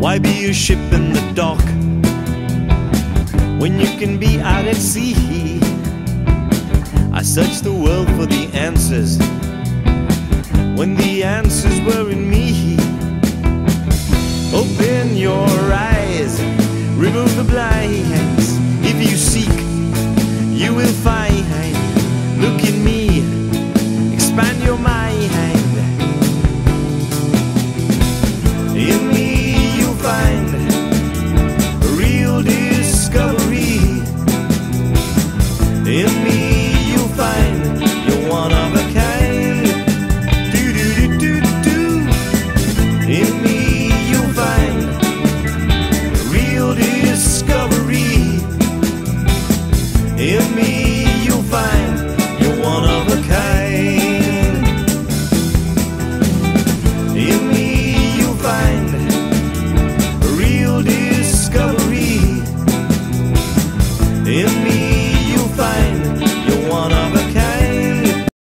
Why be a ship in the dock when you can be out at sea? I searched the world for the answers when the answers were in me. Open your eyes, remove the blinds. If you seek, In me,